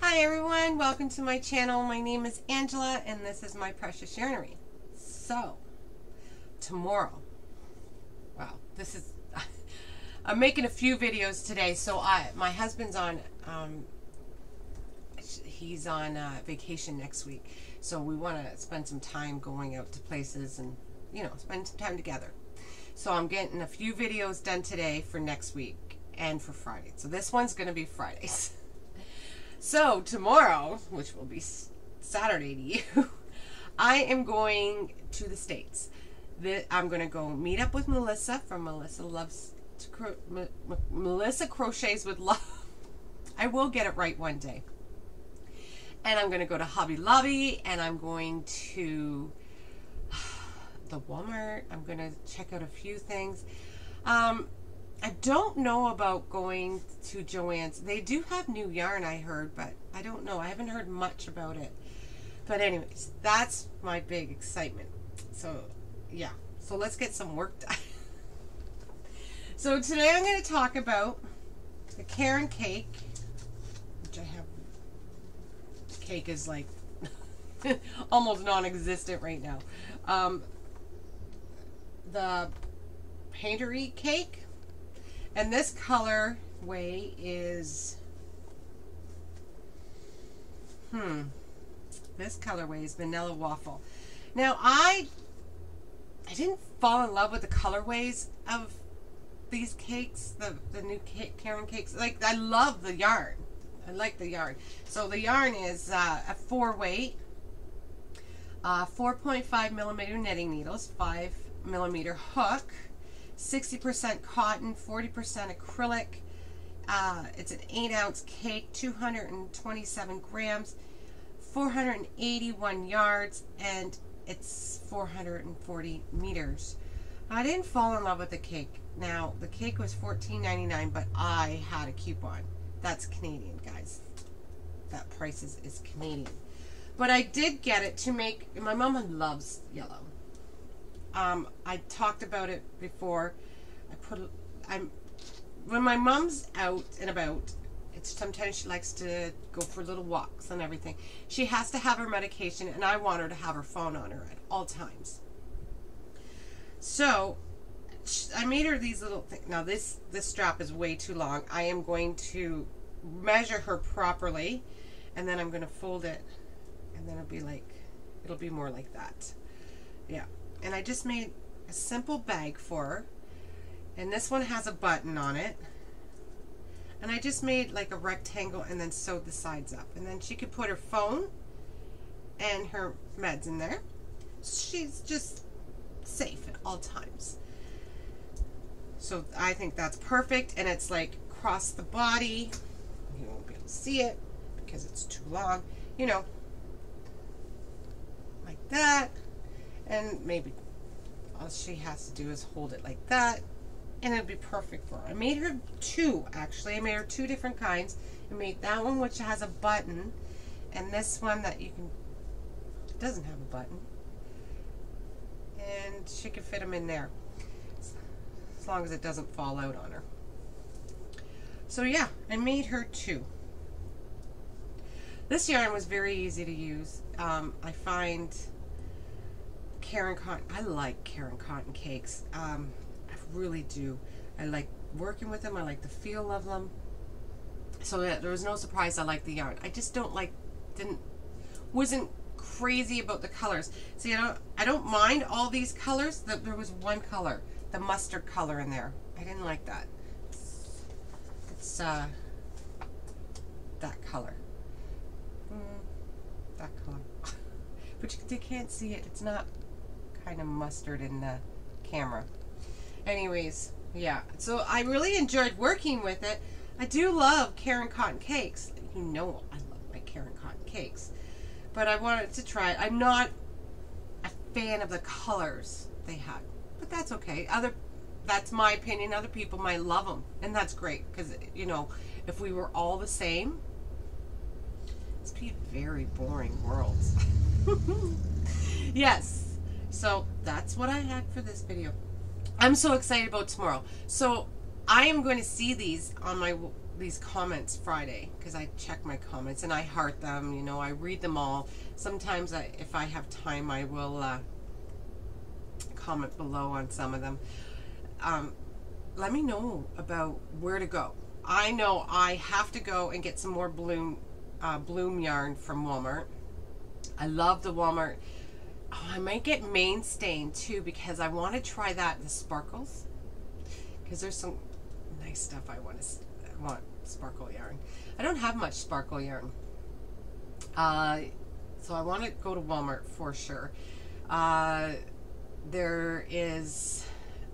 Hi everyone, welcome to my channel. My name is Angela and this is my precious yarnery. So, tomorrow, wow, this is, I'm making a few videos today. So I, my husband's on, um, he's on uh, vacation next week. So we want to spend some time going out to places and, you know, spend some time together. So I'm getting a few videos done today for next week and for Friday. So this one's going to be Fridays. So tomorrow, which will be Saturday to you, I am going to the States. I'm going to go meet up with Melissa from Melissa Loves to Cro M M Melissa Crochets with Love. I will get it right one day. And I'm going to go to Hobby Lobby and I'm going to the Walmart. I'm going to check out a few things. Um, I don't know about going to Joann's. They do have new yarn, I heard, but I don't know. I haven't heard much about it. But anyways, that's my big excitement. So, yeah. So let's get some work done. so today I'm going to talk about the Caron cake, which I have. Cake is like almost non-existent right now. Um, the Painterly cake and this colorway is, hmm, this colorway is Vanilla Waffle. Now, I, I didn't fall in love with the colorways of these cakes, the, the new cake, Caron cakes. Like, I love the yarn. I like the yarn. So the yarn is uh, a four weight, uh, 4.5 millimeter knitting needles, 5 millimeter hook, 60% cotton, 40% acrylic. Uh, it's an 8 ounce cake, 227 grams, 481 yards, and it's 440 meters. I didn't fall in love with the cake. Now, the cake was $14.99, but I had a coupon. That's Canadian, guys. That price is, is Canadian. But I did get it to make, my mom loves yellow. Um, I talked about it before. I put I'm when my mom's out and about. It's sometimes she likes to go for little walks and everything. She has to have her medication, and I want her to have her phone on her at all times. So I made her these little things. Now this this strap is way too long. I am going to measure her properly, and then I'm going to fold it, and then it'll be like it'll be more like that. Yeah and I just made a simple bag for her. And this one has a button on it. And I just made like a rectangle and then sewed the sides up. And then she could put her phone and her meds in there. She's just safe at all times. So I think that's perfect. And it's like across the body. You won't be able to see it because it's too long. You know like that and maybe all she has to do is hold it like that and it'll be perfect for her. I made her two actually. I made her two different kinds. I made that one which has a button and this one that you can doesn't have a button and she can fit them in there as long as it doesn't fall out on her. So yeah, I made her two. This yarn was very easy to use. Um, I find Caron Cotton. I like Caron Cotton cakes. Um, I really do. I like working with them. I like the feel of them. So there was no surprise I like the yarn. I just don't like, didn't, wasn't crazy about the colors. See, I don't, I don't mind all these colors. The, there was one color, the mustard color in there. I didn't like that. It's, it's uh, that color. Mm, that color. but you, you can't see it. It's not kind of mustard in the camera. Anyways, yeah. So I really enjoyed working with it. I do love Caron Cotton cakes. You know I love my Caron Cotton cakes. But I wanted to try it. I'm not a fan of the colors they had. But that's okay. Other that's my opinion. Other people might love them. And that's great. Because, you know, if we were all the same, it'd be a very boring world. yes. So that's what I had for this video. I'm so excited about tomorrow. So I am going to see these on my these comments Friday because I check my comments and I heart them. You know, I read them all. Sometimes, I, if I have time, I will uh, comment below on some of them. Um, let me know about where to go. I know I have to go and get some more bloom uh, bloom yarn from Walmart. I love the Walmart. Oh, I might get Mainstays too because I want to try that the sparkles because there's some nice stuff I want to I want sparkle yarn. I don't have much sparkle yarn. Uh, so I want to go to Walmart for sure. Uh, there is,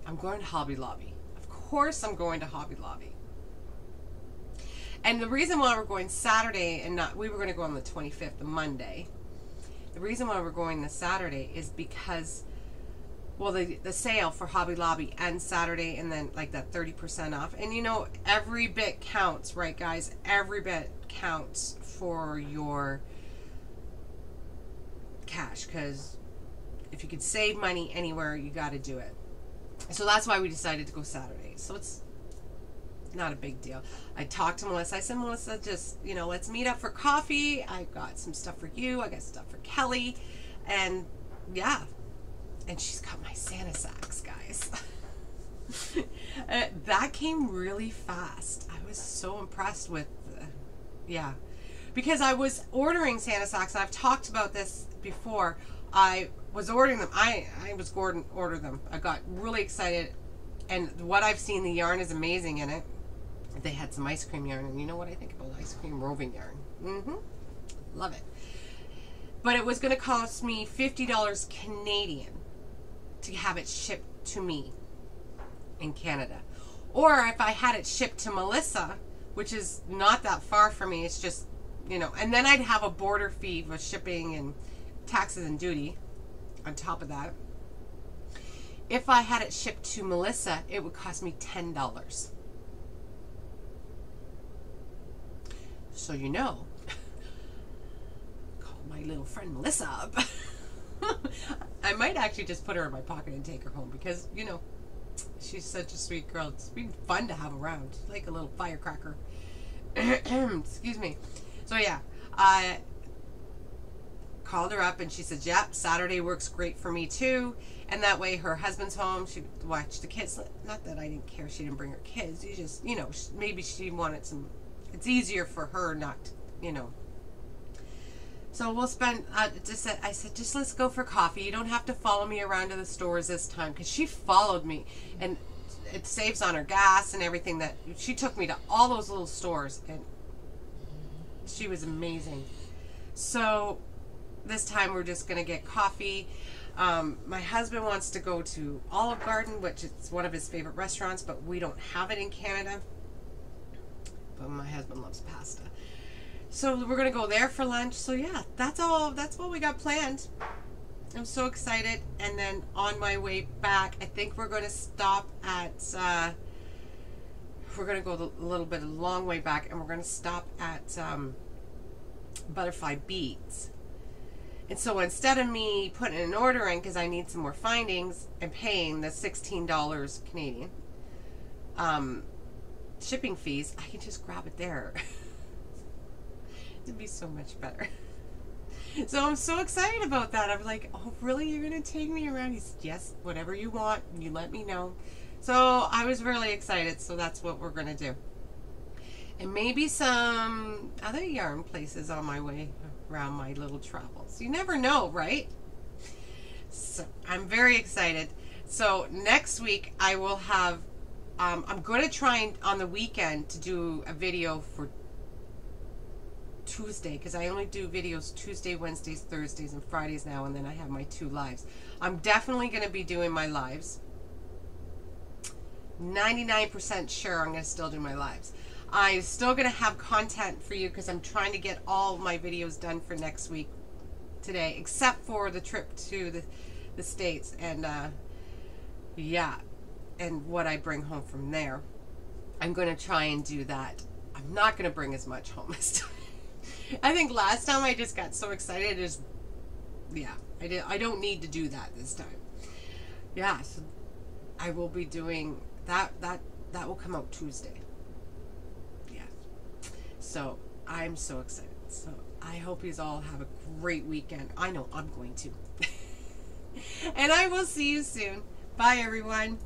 I'm going to Hobby Lobby. Of course, I'm going to Hobby Lobby. And the reason why we're going Saturday and not, we were going to go on the 25th, the Monday. The reason why we're going this Saturday is because, well, the, the sale for Hobby Lobby ends Saturday and then like that 30% off. And you know, every bit counts, right, guys? Every bit counts for your cash because if you could save money anywhere, you got to do it. So that's why we decided to go Saturday. So it's not a big deal. I talked to Melissa. I said, Melissa, just, you know, let's meet up for coffee. I got some stuff for you. I got stuff for Kelly. And yeah. And she's got my Santa sacks, guys. uh, that came really fast. I was so impressed with, uh, yeah. Because I was ordering Santa sacks. I've talked about this before. I was ordering them. I, I was Gordon order them. I got really excited and what I've seen, the yarn is amazing in it they had some ice cream yarn, and you know what I think about ice cream roving yarn. Mm-hmm. Love it. But it was going to cost me $50 Canadian to have it shipped to me in Canada. Or if I had it shipped to Melissa, which is not that far from me, it's just, you know, and then I'd have a border fee with shipping and taxes and duty on top of that. If I had it shipped to Melissa, it would cost me $10. So you know, call my little friend Melissa up. I might actually just put her in my pocket and take her home because, you know, she's such a sweet girl. It's been fun to have around. She's like a little firecracker. Excuse me. So yeah, I called her up and she said, "Yep, Saturday works great for me too." And that way, her husband's home. She watched the kids. Not that I didn't care. She didn't bring her kids. You just, you know, maybe she wanted some it's easier for her not, you know. So we'll spend. Uh, just I said, just let's go for coffee. You don't have to follow me around to the stores this time because she followed me, and it saves on her gas and everything. That she took me to all those little stores, and she was amazing. So this time we're just gonna get coffee. Um, my husband wants to go to Olive Garden, which is one of his favorite restaurants, but we don't have it in Canada but my husband loves pasta. So we're gonna go there for lunch. So yeah, that's all. That's what we got planned. I'm so excited. And then on my way back, I think we're gonna stop at. Uh, we're gonna go a little bit a long way back, and we're gonna stop at um, Butterfly Beads. And so instead of me putting an order in because I need some more findings and paying the sixteen dollars Canadian, um, shipping fees, I can just grab it there. It'd be so much better. So I'm so excited about that. I'm like, oh, really? You're going to take me around? He's, yes, whatever you want. You let me know. So I was really excited. So that's what we're going to do. And maybe some other yarn places on my way around my little travels. You never know, right? So I'm very excited. So next week I will have um, I'm going to try and, on the weekend to do a video for Tuesday because I only do videos Tuesday, Wednesdays, Thursdays, and Fridays now, and then I have my two lives. I'm definitely going to be doing my lives. 99% sure I'm going to still do my lives. I'm still going to have content for you because I'm trying to get all my videos done for next week today, except for the trip to the, the States. And uh, yeah, and what I bring home from there. I'm going to try and do that. I'm not going to bring as much home as time. I think last time I just got so excited is yeah, I did I don't need to do that this time. Yeah, so I will be doing that that that will come out Tuesday. Yeah. So I'm so excited. So I hope you all have a great weekend. I know I'm going to. and I will see you soon. Bye, everyone.